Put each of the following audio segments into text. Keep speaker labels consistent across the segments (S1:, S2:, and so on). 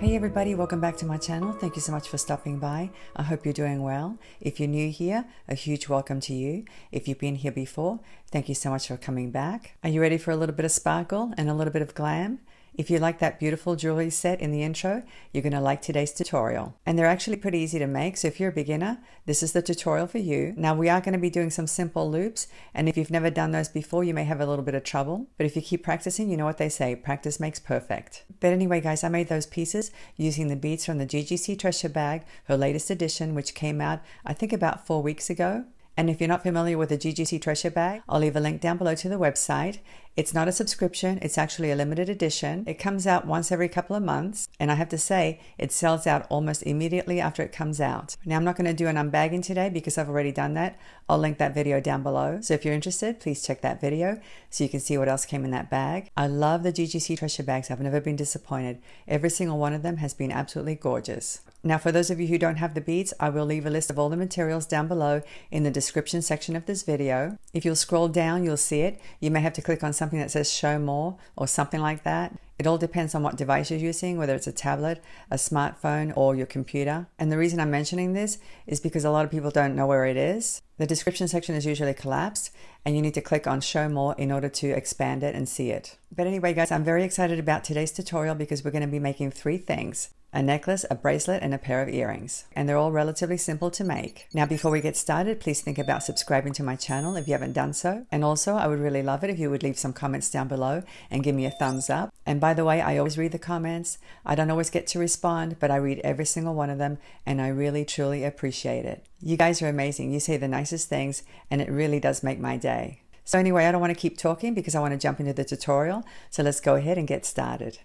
S1: Hey everybody, welcome back to my channel. Thank you so much for stopping by. I hope you're doing well. If you're new here, a huge welcome to you. If you've been here before, thank you so much for coming back. Are you ready for a little bit of sparkle and a little bit of glam? If you like that beautiful jewelry set in the intro, you're going to like today's tutorial. And they're actually pretty easy to make, so if you're a beginner, this is the tutorial for you. Now we are going to be doing some simple loops, and if you've never done those before, you may have a little bit of trouble. But if you keep practicing, you know what they say, practice makes perfect. But anyway, guys, I made those pieces using the beads from the GGC Treasure Bag, her latest edition, which came out, I think about four weeks ago. And if you're not familiar with the GGC Treasure Bag, I'll leave a link down below to the website. It's not a subscription, it's actually a limited edition. It comes out once every couple of months, and I have to say, it sells out almost immediately after it comes out. Now, I'm not going to do an unbagging today because I've already done that. I'll link that video down below. So if you're interested, please check that video so you can see what else came in that bag. I love the GGC Treasure bags, I've never been disappointed. Every single one of them has been absolutely gorgeous. Now, for those of you who don't have the beads, I will leave a list of all the materials down below in the description section of this video. If you'll scroll down, you'll see it. You may have to click on something that says show more or something like that. It all depends on what device you're using, whether it's a tablet, a smartphone, or your computer. And the reason I'm mentioning this is because a lot of people don't know where it is. The description section is usually collapsed, and you need to click on show more in order to expand it and see it. But anyway, guys, I'm very excited about today's tutorial because we're going to be making three things a necklace, a bracelet, and a pair of earrings. And they're all relatively simple to make. Now, before we get started, please think about subscribing to my channel if you haven't done so. And also, I would really love it if you would leave some comments down below and give me a thumbs up. And by the way, I always read the comments. I don't always get to respond, but I read every single one of them, and I really, truly appreciate it. You guys are amazing. You say the nicest things, and it really does make my day. So anyway, I don't want to keep talking because I want to jump into the tutorial. So let's go ahead and get started.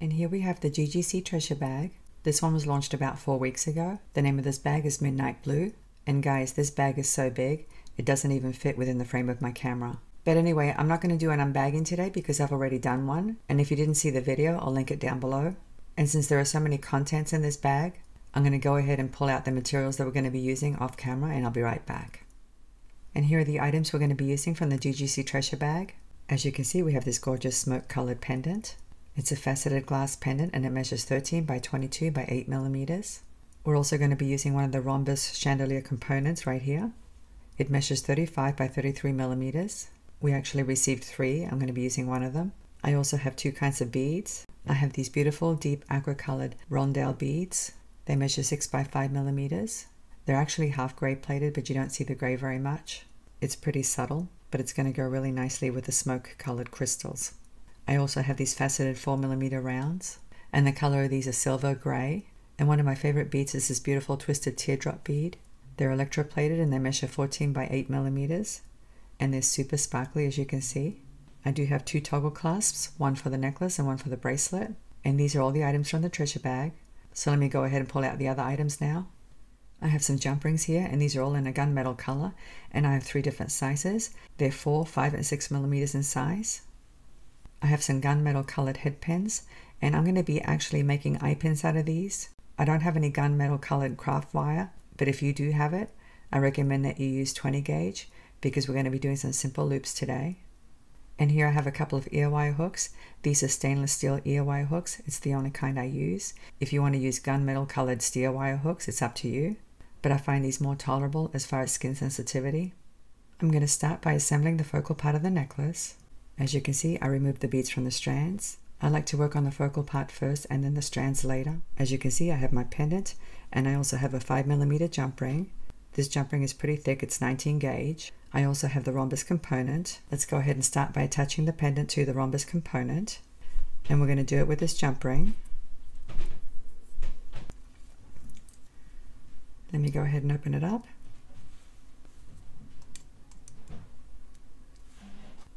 S1: And here we have the GGC treasure bag. This one was launched about four weeks ago. The name of this bag is Midnight Blue. And guys, this bag is so big, it doesn't even fit within the frame of my camera. But anyway, I'm not going to do an unbagging today because I've already done one. And if you didn't see the video, I'll link it down below. And since there are so many contents in this bag, I'm going to go ahead and pull out the materials that we're going to be using off camera and I'll be right back. And here are the items we're going to be using from the GGC treasure bag. As you can see, we have this gorgeous smoke colored pendant. It's a faceted glass pendant and it measures 13 by 22 by 8 millimeters. We're also going to be using one of the rhombus chandelier components right here. It measures 35 by 33 millimeters. We actually received three. I'm going to be using one of them. I also have two kinds of beads. I have these beautiful deep aqua colored rondelle beads. They measure 6 by 5 millimeters. They're actually half gray plated, but you don't see the gray very much. It's pretty subtle, but it's going to go really nicely with the smoke colored crystals. I also have these faceted 4mm rounds, and the color of these are silver gray. And one of my favorite beads is this beautiful twisted teardrop bead. They're electroplated and they measure 14 by 8 millimeters, and they're super sparkly as you can see. I do have two toggle clasps, one for the necklace and one for the bracelet. And these are all the items from the treasure bag. So let me go ahead and pull out the other items now. I have some jump rings here, and these are all in a gunmetal color, and I have three different sizes. They're 4, 5, and 6 millimeters in size. I have some gunmetal colored head pins and I'm going to be actually making eye pins out of these. I don't have any gunmetal colored craft wire, but if you do have it, I recommend that you use 20 gauge because we're going to be doing some simple loops today. And here I have a couple of ear wire hooks. These are stainless steel ear wire hooks. It's the only kind I use. If you want to use gunmetal colored steel wire hooks, it's up to you. But I find these more tolerable as far as skin sensitivity. I'm going to start by assembling the focal part of the necklace. As you can see, I removed the beads from the strands. I like to work on the focal part first and then the strands later. As you can see, I have my pendant and I also have a 5mm jump ring. This jump ring is pretty thick, it's 19 gauge. I also have the rhombus component. Let's go ahead and start by attaching the pendant to the rhombus component. And we're going to do it with this jump ring. Let me go ahead and open it up.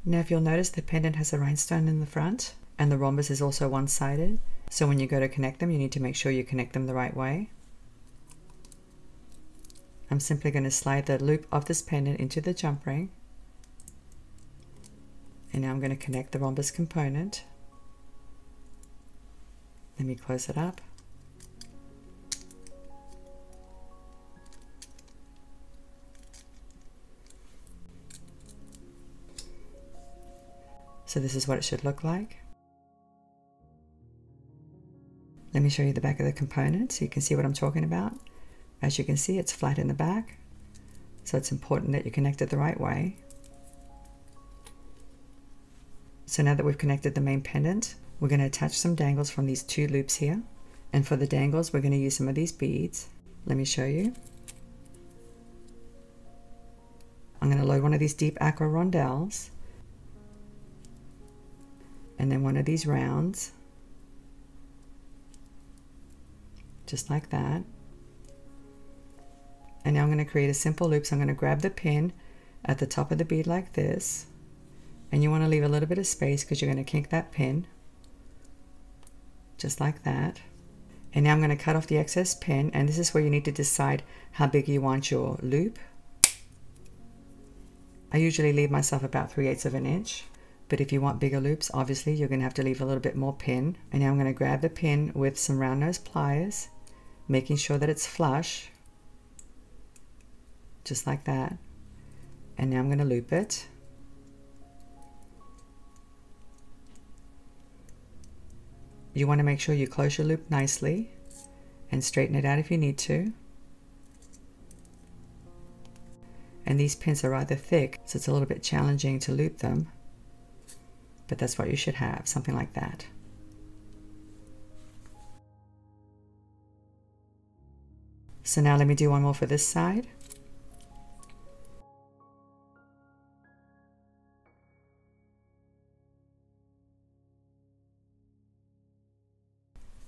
S1: Now if you'll notice the pendant has a rhinestone in the front and the rhombus is also one-sided. So when you go to connect them, you need to make sure you connect them the right way. I'm simply going to slide the loop of this pendant into the jump ring. And now I'm going to connect the rhombus component. Let me close it up. So this is what it should look like. Let me show you the back of the component so you can see what I'm talking about. As you can see, it's flat in the back. So it's important that you connect it the right way. So now that we've connected the main pendant, we're going to attach some dangles from these two loops here. And for the dangles, we're going to use some of these beads. Let me show you. I'm going to load one of these deep aqua rondelles and then one of these rounds. Just like that. And now I'm going to create a simple loop. So I'm going to grab the pin at the top of the bead like this. And you want to leave a little bit of space because you're going to kink that pin. Just like that. And now I'm going to cut off the excess pin. And this is where you need to decide how big you want your loop. I usually leave myself about 3 eighths of an inch. But if you want bigger loops, obviously you're going to have to leave a little bit more pin. And now I'm going to grab the pin with some round nose pliers, making sure that it's flush. Just like that. And now I'm going to loop it. You want to make sure you close your loop nicely and straighten it out if you need to. and these pins are rather thick so it's a little bit challenging to loop them but that's what you should have something like that so now let me do one more for this side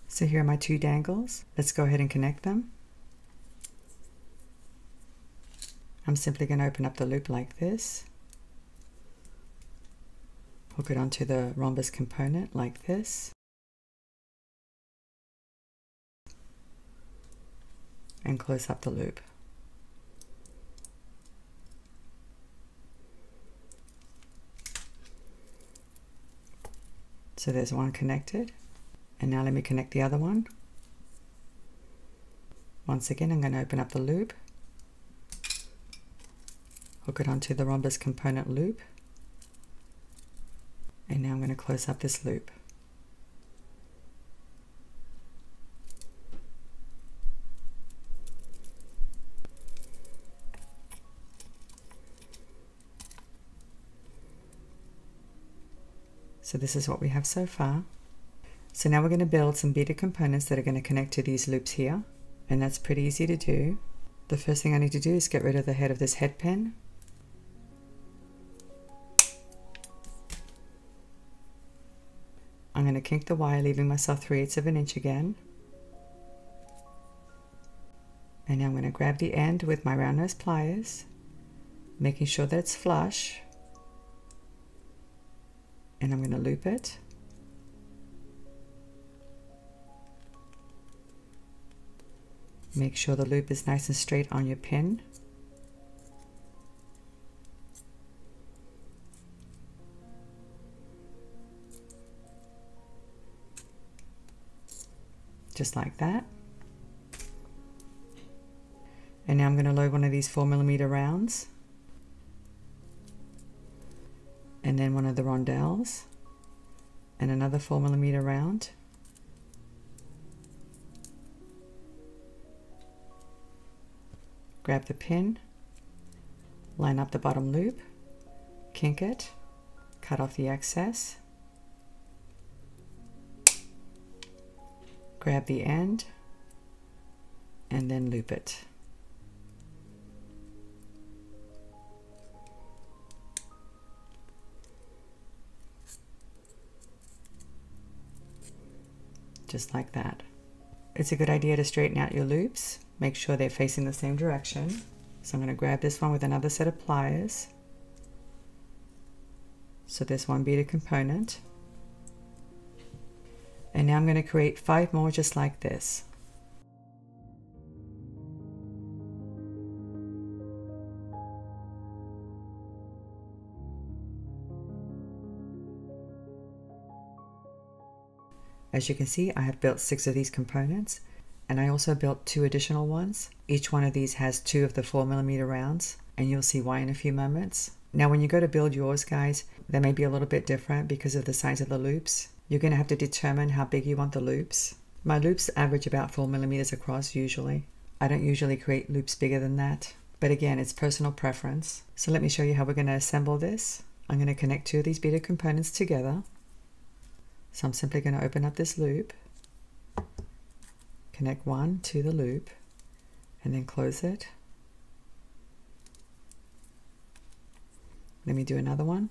S1: So here are my two dangles. Let's go ahead and connect them. I'm simply going to open up the loop like this, hook it onto the rhombus component like this, and close up the loop. So there's one connected. And now let me connect the other one. Once again, I'm going to open up the loop hook it onto the rhombus component loop. Now I'm going to close up this loop. So this is what we have so far. So now we're going to build some beaded components that are going to connect to these loops here. And that's pretty easy to do. The first thing I need to do is get rid of the head of this head pin I'm going to kink the wire, leaving myself 3 eighths of an inch again. And now I'm going to grab the end with my round nose pliers, making sure that it's flush. And I'm going to loop it. Make sure the loop is nice and straight on your pin. Just like that. And now I'm going to load one of these 4 millimeter rounds. And then one of the rondelles. And another 4 millimeter round. Grab the pin. Line up the bottom loop. Kink it. Cut off the excess. Grab the end and then loop it. Just like that. It's a good idea to straighten out your loops. Make sure they're facing the same direction. So I'm going to grab this one with another set of pliers. So this one beaded component. And now I'm going to create five more just like this. As you can see, I have built six of these components and I also built two additional ones. Each one of these has two of the four millimeter rounds and you'll see why in a few moments. Now when you go to build yours guys, they may be a little bit different because of the size of the loops. You're going to have to determine how big you want the loops. My loops average about 4 millimeters across usually. I don't usually create loops bigger than that, but again, it's personal preference. So let me show you how we're going to assemble this. I'm going to connect two of these beaded components together. So I'm simply going to open up this loop, connect one to the loop, and then close it. Let me do another one.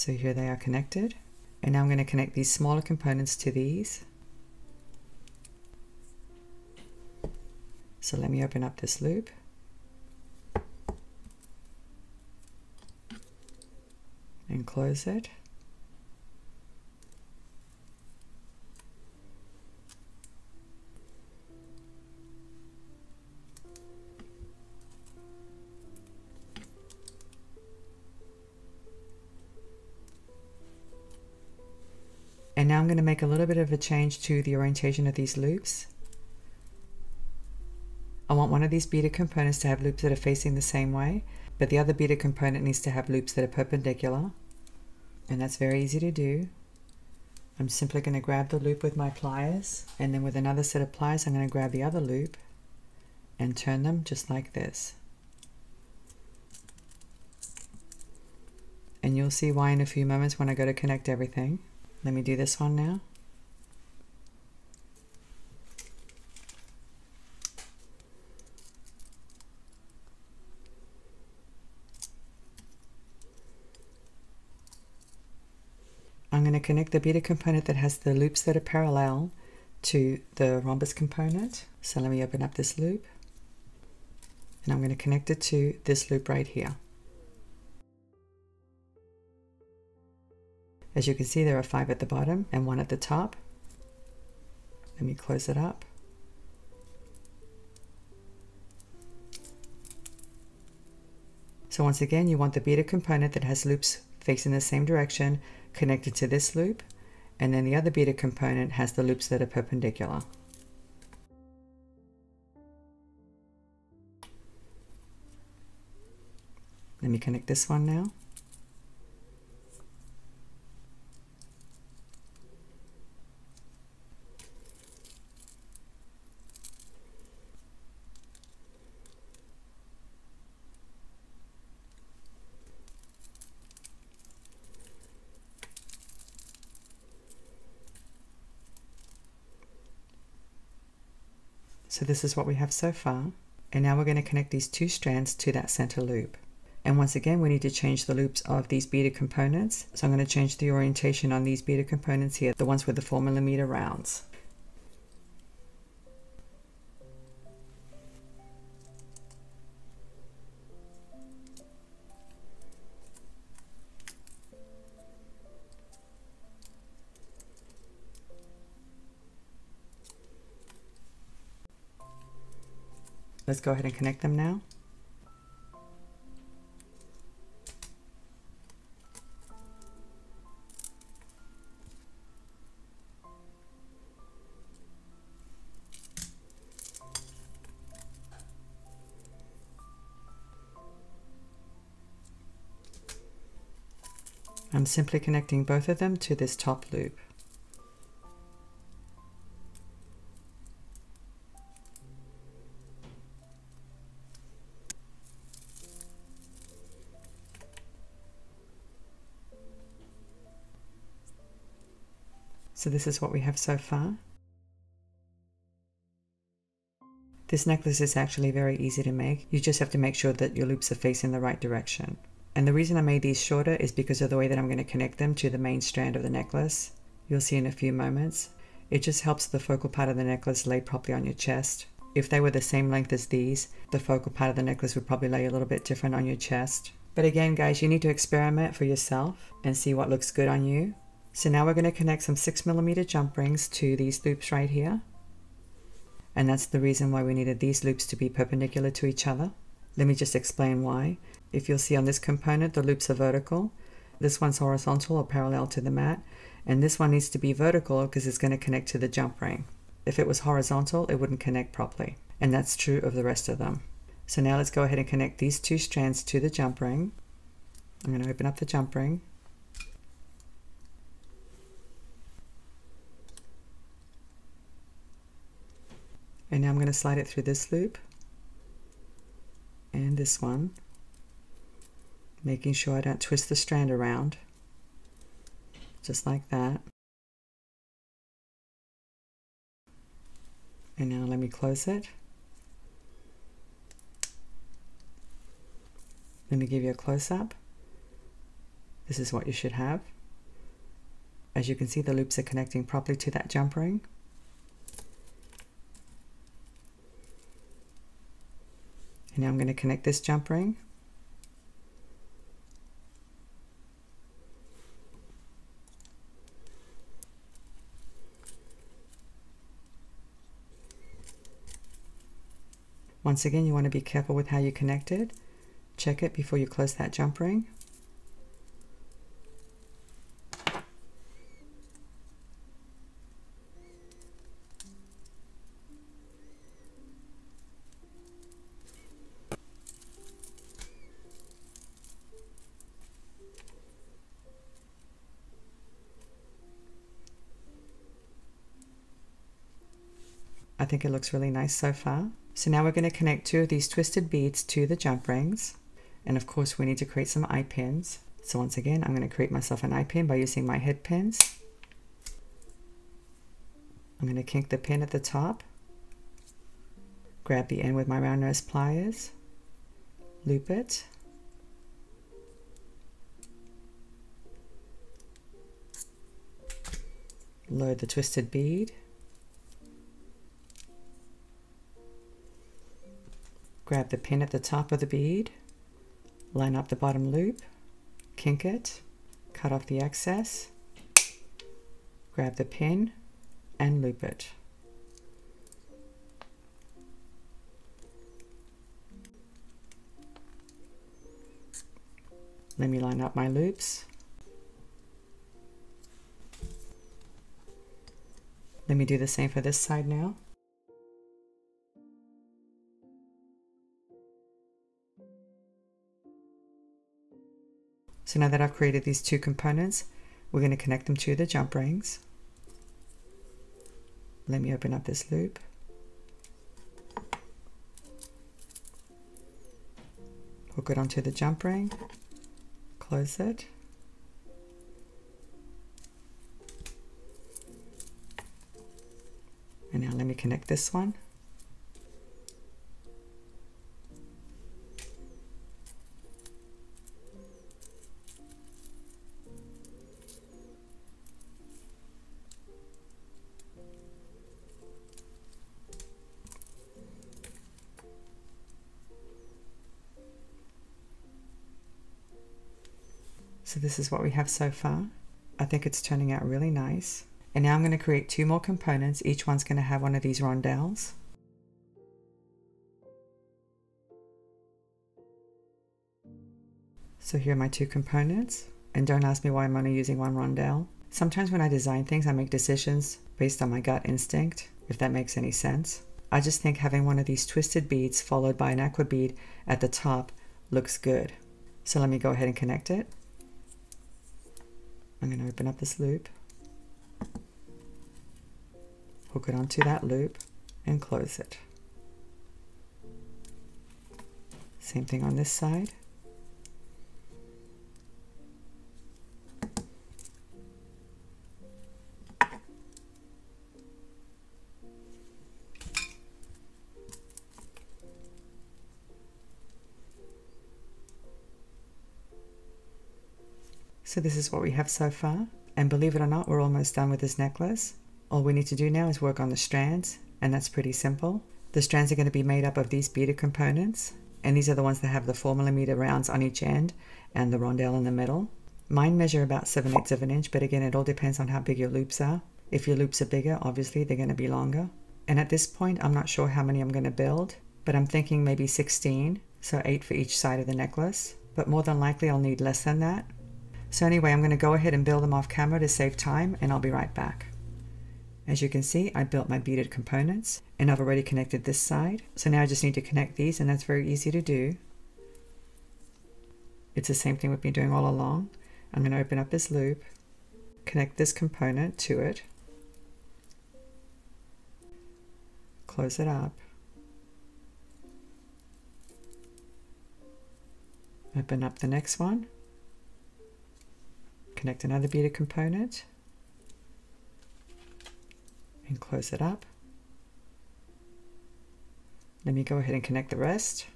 S1: So here they are connected. And now I'm going to connect these smaller components to these. So let me open up this loop. And close it. Make a little bit of a change to the orientation of these loops. I want one of these beaded components to have loops that are facing the same way, but the other beaded component needs to have loops that are perpendicular. And that's very easy to do. I'm simply going to grab the loop with my pliers, and then with another set of pliers I'm going to grab the other loop and turn them just like this. And you'll see why in a few moments when I go to connect everything. Let me do this one now. To connect the beaded component that has the loops that are parallel to the rhombus component. So let me open up this loop and I'm going to connect it to this loop right here. As you can see, there are five at the bottom and one at the top. Let me close it up. So once again, you want the beaded component that has loops facing the same direction connected to this loop, and then the other beaded component has the loops that are perpendicular. Let me connect this one now. So this is what we have so far. And now we're going to connect these two strands to that center loop. And once again, we need to change the loops of these beaded components. So I'm going to change the orientation on these beaded components here, the ones with the 4 millimeter rounds. Let's go ahead and connect them now. I'm simply connecting both of them to this top loop. So this is what we have so far. This necklace is actually very easy to make. You just have to make sure that your loops are facing the right direction. And the reason I made these shorter is because of the way that I'm going to connect them to the main strand of the necklace. You'll see in a few moments. It just helps the focal part of the necklace lay properly on your chest. If they were the same length as these, the focal part of the necklace would probably lay a little bit different on your chest. But again, guys, you need to experiment for yourself and see what looks good on you. So now we're going to connect some 6 millimeter jump rings to these loops right here. And that's the reason why we needed these loops to be perpendicular to each other. Let me just explain why. If you'll see on this component, the loops are vertical. This one's horizontal or parallel to the mat. And this one needs to be vertical because it's going to connect to the jump ring. If it was horizontal, it wouldn't connect properly. and that's true of the rest of them. So now let's go ahead and connect these two strands to the jump ring. I'm going to open up the jump ring. And now I'm going to slide it through this loop and this one, making sure I don't twist the strand around, just like that. And now let me close it. Let me give you a close-up. This is what you should have. As you can see, the loops are connecting properly to that jump ring. Now I'm going to connect this jump ring. Once again, you want to be careful with how you connect it. Check it before you close that jump ring. Think it looks really nice so far. So now we're going to connect two of these twisted beads to the jump rings. And of course we need to create some eye pins. So once again, I'm going to create myself an eye pin by using my head pins. I'm going to kink the pin at the top. Grab the end with my round nose pliers. Loop it. Load the twisted bead. Grab the pin at the top of the bead, line up the bottom loop, kink it, cut off the excess, grab the pin and loop it. Let me line up my loops. Let me do the same for this side now. So now that I've created these two components, we're going to connect them to the jump rings. Let me open up this loop. Hook it onto the jump ring, close it. And now let me connect this one. This is what we have so far. I think it's turning out really nice. And now I'm going to create two more components. Each one's going to have one of these rondelles. So here are my two components. And don't ask me why I'm only using one rondelle. Sometimes when I design things, I make decisions based on my gut instinct, if that makes any sense. I just think having one of these twisted beads followed by an aqua bead at the top looks good. So let me go ahead and connect it. I'm going to open up this loop, hook it onto that loop, and close it. Same thing on this side. So this is what we have so far. And believe it or not, we're almost done with this necklace. All we need to do now is work on the strands, and that's pretty simple. The strands are going to be made up of these beaded components, and these are the ones that have the 4 millimeter rounds on each end and the rondelle in the middle. Mine measure about 7 eighths of an inch, but again, it all depends on how big your loops are. If your loops are bigger, obviously they're going to be longer. And at this point, I'm not sure how many I'm going to build, but I'm thinking maybe 16, so 8 for each side of the necklace. But more than likely, I'll need less than that. So anyway, I'm going to go ahead and build them off camera to save time and I'll be right back. As you can see, I built my beaded components and I've already connected this side. So now I just need to connect these and that's very easy to do. It's the same thing we've been doing all along. I'm going to open up this loop, connect this component to it, close it up, open up the next one, connect another beaded component, and close it up. Let me go ahead and connect the rest.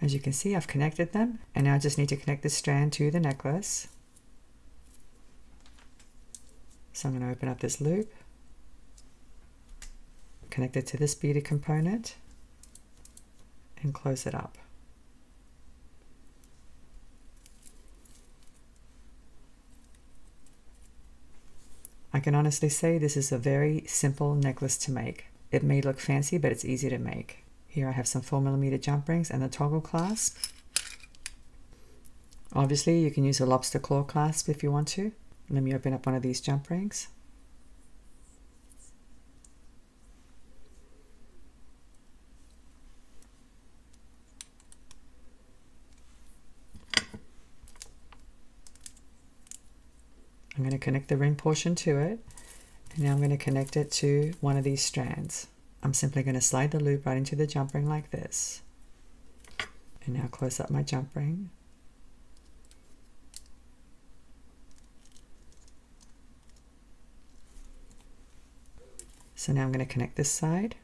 S1: As you can see, I've connected them, and now I just need to connect this strand to the necklace. So I'm going to open up this loop, connect it to this beaded component, and close it up. I can honestly say this is a very simple necklace to make. It may look fancy, but it's easy to make. Here I have some 4mm jump rings and a toggle clasp. Obviously, you can use a lobster claw clasp if you want to. Let me open up one of these jump rings. Connect the ring portion to it. And now I'm going to connect it to one of these strands. I'm simply going to slide the loop right into the jump ring like this. And now close up my jump ring. So now I'm going to connect this side.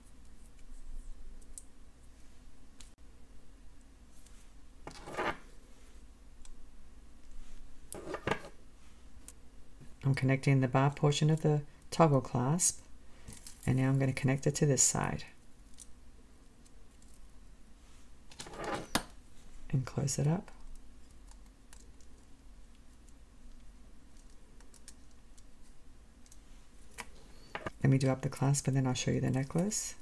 S1: Connecting the bar portion of the toggle clasp and now I'm going to connect it to this side and close it up. Let me do up the clasp and then I'll show you the necklace.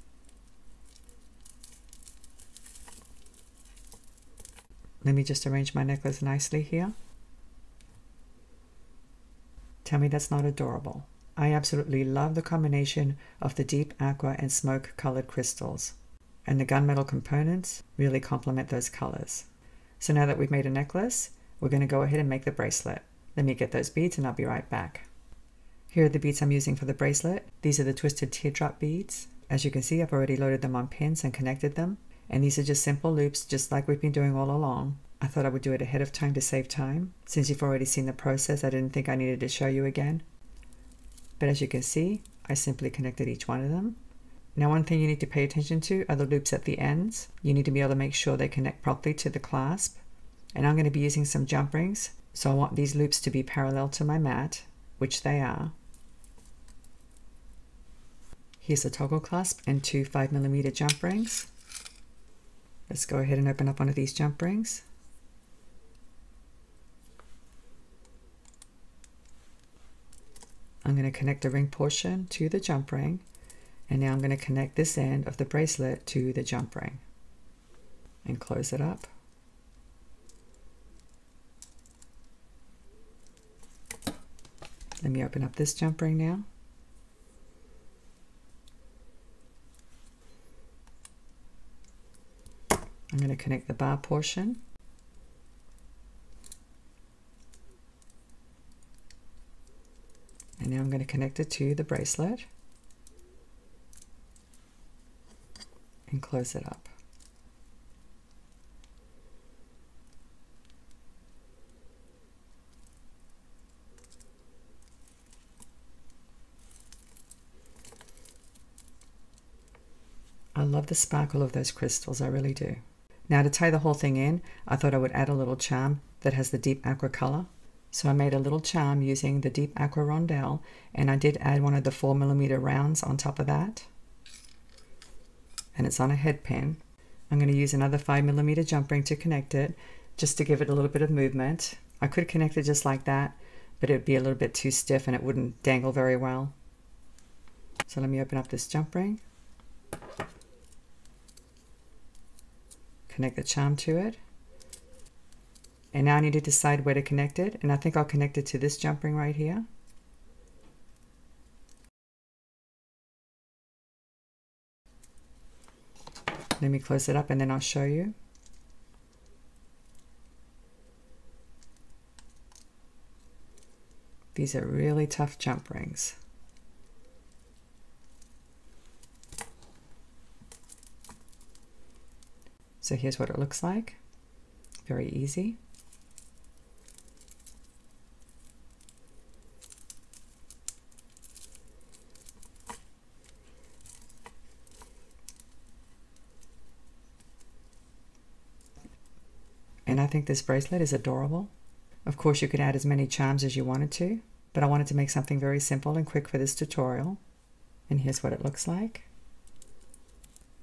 S1: Let me just arrange my necklace nicely here. Tell me that's not adorable. I absolutely love the combination of the deep aqua and smoke colored crystals. And the gunmetal components really complement those colors. So now that we've made a necklace, we're going to go ahead and make the bracelet. Let me get those beads and I'll be right back. Here are the beads I'm using for the bracelet. These are the twisted teardrop beads. As you can see, I've already loaded them on pins and connected them. And these are just simple loops, just like we've been doing all along. I thought I would do it ahead of time to save time. Since you've already seen the process, I didn't think I needed to show you again. But as you can see, I simply connected each one of them. Now one thing you need to pay attention to are the loops at the ends. You need to be able to make sure they connect properly to the clasp. And I'm going to be using some jump rings, so I want these loops to be parallel to my mat, which they are. Here's a toggle clasp and two 5mm jump rings. Let's go ahead and open up one of these jump rings. I'm going to connect the ring portion to the jump ring and now I'm going to connect this end of the bracelet to the jump ring and close it up. Let me open up this jump ring now. I'm going to connect the bar portion And now I'm going to connect it to the bracelet and close it up. I love the sparkle of those crystals, I really do. Now to tie the whole thing in, I thought I would add a little charm that has the deep aqua color. So I made a little charm using the deep aqua rondelle and I did add one of the four millimeter rounds on top of that. And it's on a head pin. I'm going to use another five millimeter jump ring to connect it just to give it a little bit of movement. I could connect it just like that, but it would be a little bit too stiff and it wouldn't dangle very well. So let me open up this jump ring. Connect the charm to it. And now I need to decide where to connect it. And I think I'll connect it to this jump ring right here. Let me close it up and then I'll show you. These are really tough jump rings. So here's what it looks like. Very easy. And I think this bracelet is adorable. Of course, you could add as many charms as you wanted to, but I wanted to make something very simple and quick for this tutorial. And here's what it looks like.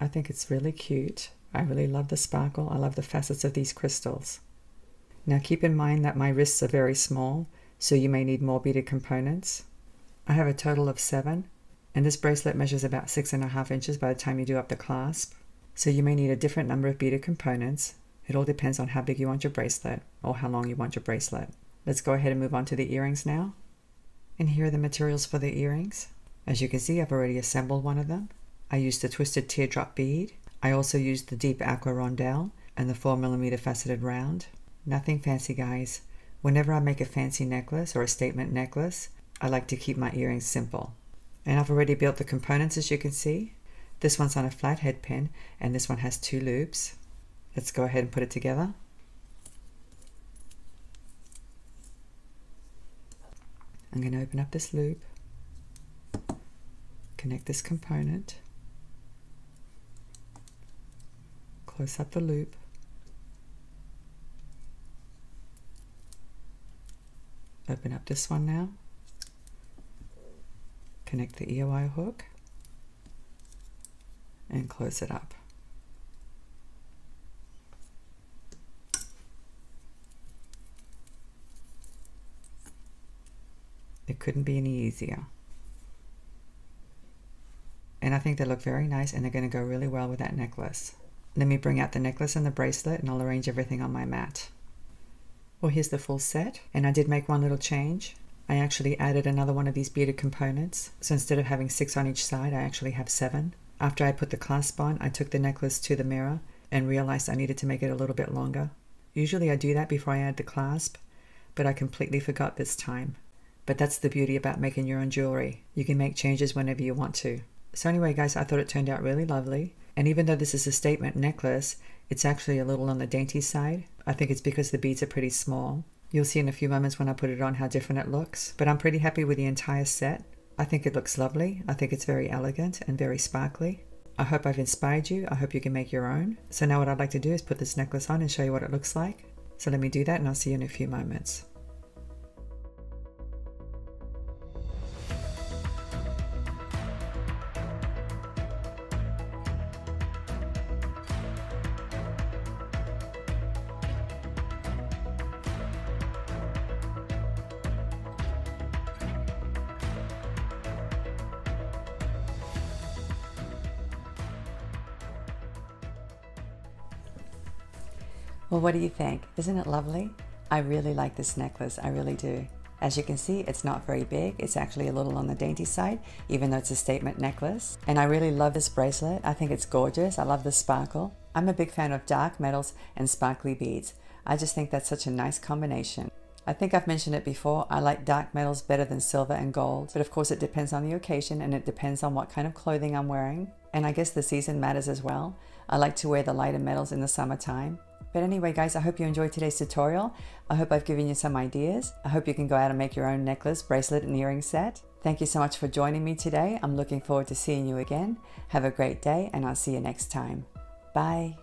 S1: I think it's really cute. I really love the sparkle. I love the facets of these crystals. Now keep in mind that my wrists are very small, so you may need more beaded components. I have a total of seven, and this bracelet measures about six and a half inches by the time you do up the clasp. So you may need a different number of beaded components, it all depends on how big you want your bracelet or how long you want your bracelet. Let's go ahead and move on to the earrings now. And here are the materials for the earrings. As you can see, I've already assembled one of them. I used the twisted teardrop bead. I also used the deep aqua rondelle and the 4mm faceted round. Nothing fancy, guys. Whenever I make a fancy necklace or a statement necklace, I like to keep my earrings simple. And I've already built the components as you can see. This one's on a flat head pin and this one has two loops. Let's go ahead and put it together. I'm going to open up this loop, connect this component, close up the loop, open up this one now, connect the ear wire hook, and close it up. It couldn't be any easier. And I think they look very nice and they're going to go really well with that necklace. Let me bring out the necklace and the bracelet and I'll arrange everything on my mat. Well, here's the full set. And I did make one little change. I actually added another one of these beaded components. So instead of having six on each side, I actually have seven. After I put the clasp on, I took the necklace to the mirror and realized I needed to make it a little bit longer. Usually I do that before I add the clasp, but I completely forgot this time. But that's the beauty about making your own jewelry. You can make changes whenever you want to. So anyway, guys, I thought it turned out really lovely. And even though this is a statement necklace, it's actually a little on the dainty side. I think it's because the beads are pretty small. You'll see in a few moments when I put it on how different it looks. But I'm pretty happy with the entire set. I think it looks lovely. I think it's very elegant and very sparkly. I hope I've inspired you. I hope you can make your own. So now what I'd like to do is put this necklace on and show you what it looks like. So let me do that and I'll see you in a few moments. Well, what do you think? Isn't it lovely? I really like this necklace. I really do. As you can see, it's not very big. It's actually a little on the dainty side, even though it's a statement necklace. And I really love this bracelet. I think it's gorgeous. I love the sparkle. I'm a big fan of dark metals and sparkly beads. I just think that's such a nice combination. I think I've mentioned it before. I like dark metals better than silver and gold, but of course it depends on the occasion and it depends on what kind of clothing I'm wearing. And I guess the season matters as well. I like to wear the lighter metals in the summertime. But anyway, guys, I hope you enjoyed today's tutorial. I hope I've given you some ideas. I hope you can go out and make your own necklace, bracelet, and earring set. Thank you so much for joining me today. I'm looking forward to seeing you again. Have a great day, and I'll see you next time. Bye.